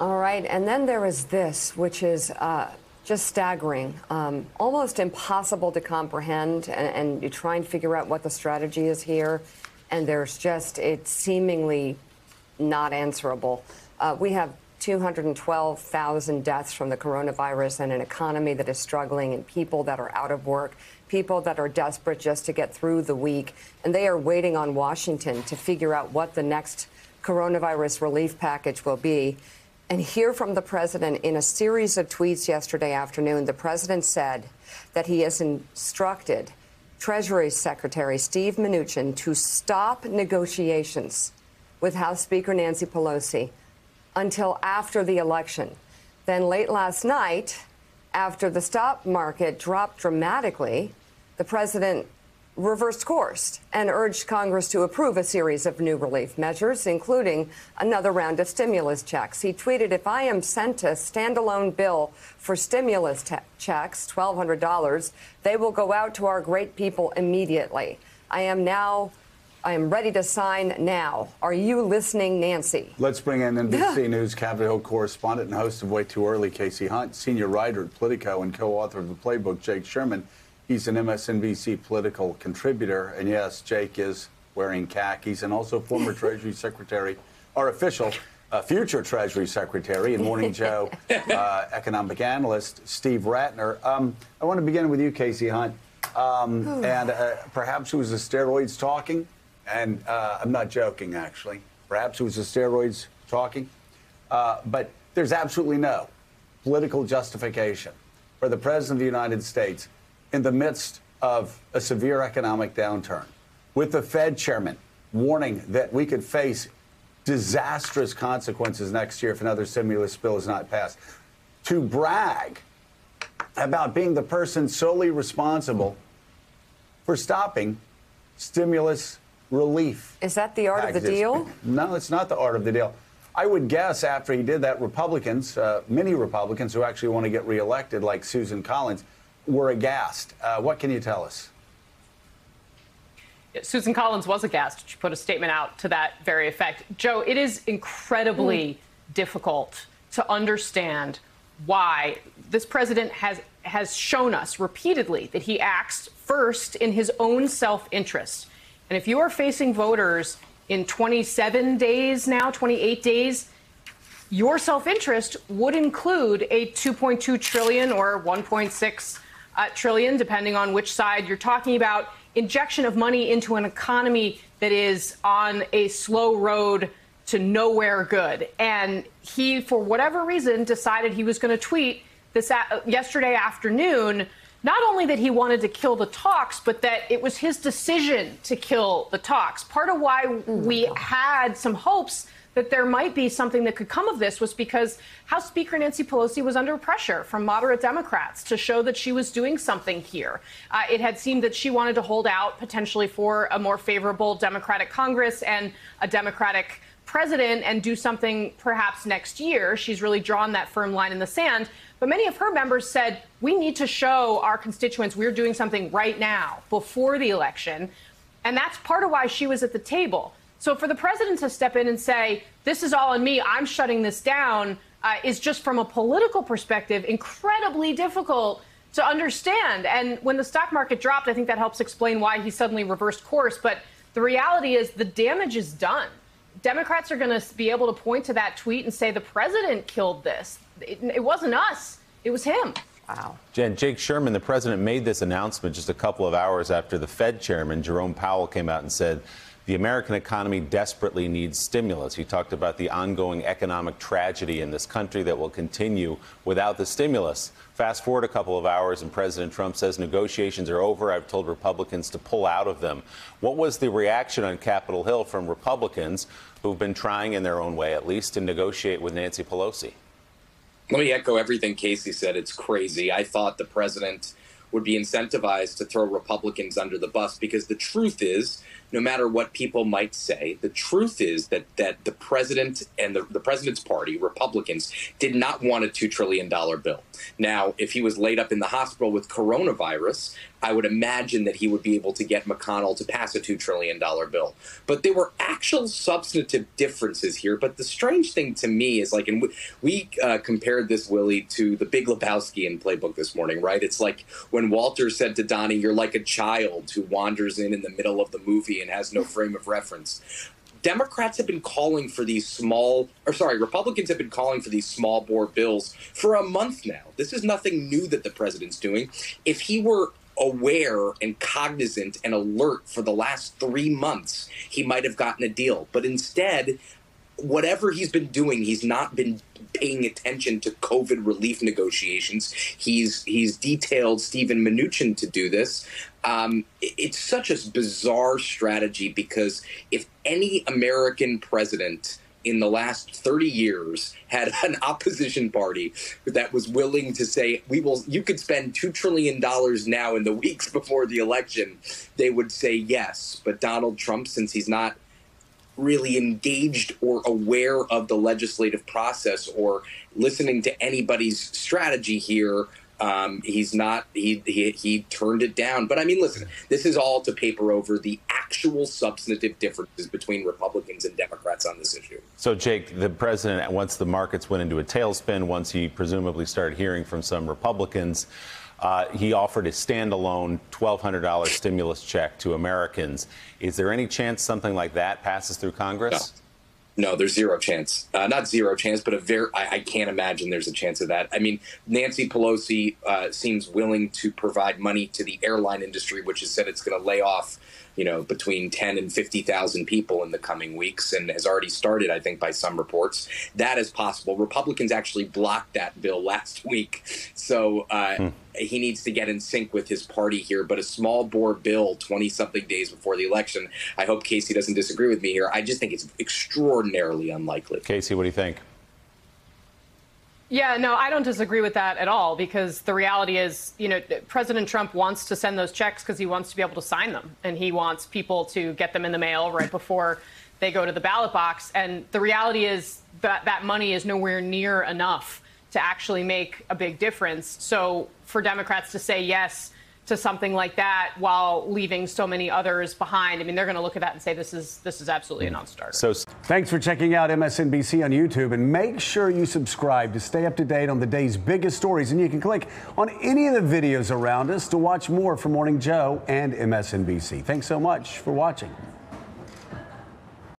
All right. And then there is this, which is uh, just staggering, um, almost impossible to comprehend. And, and you try and figure out what the strategy is here. And there's just, it's seemingly not answerable. Uh, we have 212,000 deaths from the coronavirus and an economy that is struggling and people that are out of work, people that are desperate just to get through the week. And they are waiting on Washington to figure out what the next coronavirus relief package will be. And hear from the president in a series of tweets yesterday afternoon. The president said that he has instructed Treasury Secretary Steve Mnuchin to stop negotiations with House Speaker Nancy Pelosi until after the election. Then late last night, after the stock market dropped dramatically, the president reversed course and urged Congress to approve a series of new relief measures, including another round of stimulus checks. He tweeted, If I am sent a standalone bill for stimulus checks, $1,200, they will go out to our great people immediately. I am now. I am ready to sign now. Are you listening, Nancy? Let's bring in NBC News Capitol Hill correspondent and host of Way Too Early, Kasie Hunt, senior writer at Politico and co-author of the playbook, Jake Sherman. He's an MSNBC political contributor. And yes, Jake is wearing khakis and also former Treasury Secretary, our official uh, future Treasury Secretary and Morning Joe uh, economic analyst, Steve Ratner. Um, I want to begin with you, Kasie Hunt. Um, and uh, perhaps it was the steroids talking. And uh, I'm not joking, actually. Perhaps it was the steroids talking. Uh, but there's absolutely no political justification for the President of the United States in the midst of a severe economic downturn, with the Fed chairman warning that we could face disastrous consequences next year if another stimulus bill is not passed, to brag about being the person solely responsible for stopping stimulus relief. Is that the art packages. of the deal? No, it's not the art of the deal. I would guess after he did that, Republicans, uh, many Republicans who actually want to get reelected, like Susan Collins, were aghast. Uh, what can you tell us? Susan Collins was aghast. She put a statement out to that very effect. Joe, it is incredibly mm. difficult to understand why this president has has shown us repeatedly that he acts first in his own self-interest. And if you are facing voters in 27 days now, 28 days, your self-interest would include a 2.2 trillion or 1.6 uh, trillion, depending on which side you're talking about, injection of money into an economy that is on a slow road to nowhere good. And he, for whatever reason, decided he was going to tweet this a- yesterday afternoon. Not only that he wanted to kill the talks, but that it was his decision to kill the talks. Part of why we had some hopes that there might be something that could come of this was because House Speaker Nancy Pelosi was under pressure from moderate Democrats to show that she was doing something here. Uh, it had seemed that she wanted to hold out potentially for a more favorable Democratic Congress and a Democratic president and do something perhaps next year. She's really drawn that firm line in the sand. But many of her members said, we need to show our constituents we're doing something right now before the election. And that's part of why she was at the table. So for the president to step in and say, this is all on me, I'm shutting this down, uh, is just from a political perspective incredibly difficult to understand. And when the stock market dropped, I think that helps explain why he suddenly reversed course. But the reality is the damage is done. Democrats are going to be able to point to that tweet and say the president killed this. It, it wasn't us, it was him. Wow. Jen, Jake Sherman, the president, made this announcement just a couple of hours after the Fed chairman, Jerome Powell, came out and said the American economy desperately needs stimulus. He talked about the ongoing economic tragedy in this country that will continue without the stimulus. Fast forward a couple of hours, and President Trump says negotiations are over. I've told Republicans to pull out of them. What was the reaction on Capitol Hill from Republicans who've been trying, in their own way at least, to negotiate with Nancy Pelosi? Let me echo everything Kasie said. It's crazy. I thought the president would be incentivized to throw Republicans under the bus because the truth is no matter what people might say, the truth is that that the president and the, the president's party, Republicans, did not want a two trillion dollar bill. Now, if he was laid up in the hospital with coronavirus, I would imagine that he would be able to get McConnell to pass a two trillion dollar bill. But there were actual substantive differences here. But the strange thing to me is like, and we, we uh, compared this Willie to the Big Lebowski in Playbook this morning, right? It's like when Walter said to Donnie, "You're like a child who wanders in in the middle of the movie and has no frame of reference." Democrats have been calling for these small, or sorry, Republicans have been calling for these small bore bills for a month now. This is nothing new that the president's doing. If he were aware and cognizant and alert for the last three months, he might have gotten a deal. But instead, whatever he's been doing, he's not been paying attention to COVID relief negotiations. He's he's detailed Stephen Mnuchin to do this. Um, it's such a bizarre strategy because if any American president in the last 30 years had an opposition party that was willing to say we will you could spend 2 trillion dollars now in the weeks before the election they would say yes but Donald Trump since he's not really engaged or aware of the legislative process or listening to anybody's strategy here um, he's not. He, he he turned it down. But I mean, listen. This is all to paper over the actual substantive differences between Republicans and Democrats on this issue. So, Jake, the president, once the markets went into a tailspin, once he presumably started hearing from some Republicans, uh, he offered a standalone $1,200 stimulus check to Americans. Is there any chance something like that passes through Congress? No. No, there's zero chance. Uh, not zero chance, but a very. I, I, can't imagine there's a chance of that. I mean, Nancy Pelosi uh, seems willing to provide money to the airline industry, which has said it's going to lay off you know, between 10 and 50,000 people in the coming weeks and has already started, I think, by some reports. That is possible. Republicans actually blocked that bill last week. So uh, hmm. he needs to get in sync with his party here. But a small bore bill 20 something days before the election, I hope Kasie doesn't disagree with me here. I just think it's extraordinarily unlikely. Kasie, what do you think? Yeah, no, I don't disagree with that at all because the reality is, you know, President Trump wants to send those checks because he wants to be able to sign them and he wants people to get them in the mail right before they go to the ballot box. And the reality is that that money is nowhere near enough to actually make a big difference. So for Democrats to say yes, to something like that while leaving so many others behind. I mean, they're going to look at that and say this is this is absolutely a mm. non-starter. So thanks for checking out MSNBC on YouTube and make sure you subscribe to stay up to date on the day's biggest stories and you can click on any of the videos around us to watch more from Morning Joe and MSNBC. Thanks so much for watching.